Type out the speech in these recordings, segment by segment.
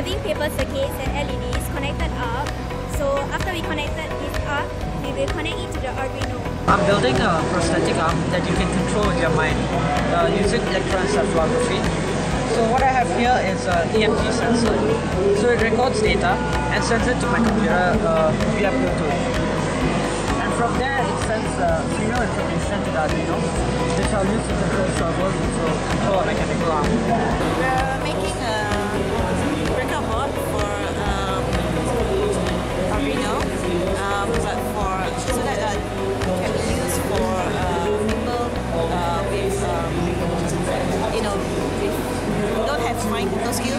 having paper circuits and LEDs connected up. So after we connected it up, we will connect it to the Arduino. I'm building a prosthetic arm that you can control with your mind uh, using electroencephalography. So what I have here is an EMG sensor. So it records data and sends it to my computer uh, via Bluetooth And from there it sends uh, signal information to the Arduino, which I'll use to control servos and so, so mechanical arm. hay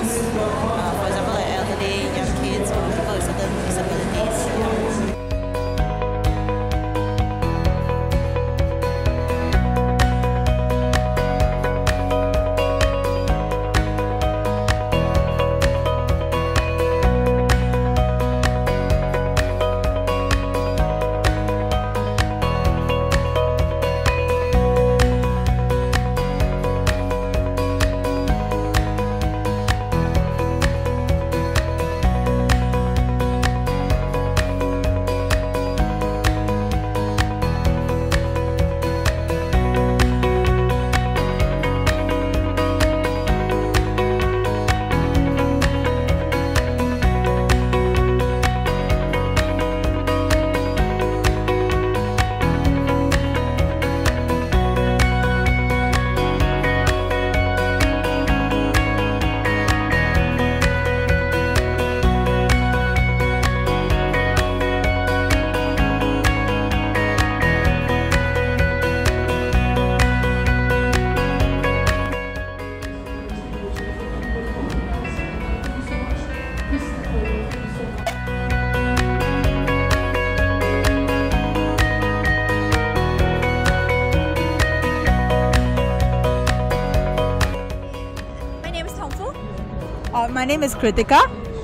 Uh, my name is Kritika.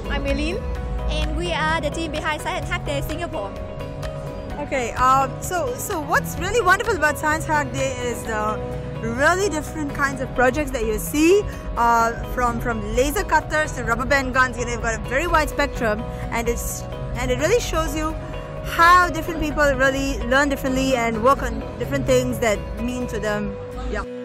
I'm Eileen. And we are the team behind Science Hack Day Singapore. Okay, uh, so so what's really wonderful about Science Hack Day is the really different kinds of projects that you see, uh, from from laser cutters to rubber band guns. You know, you've got a very wide spectrum, and it's and it really shows you how different people really learn differently and work on different things that mean to them. Yeah.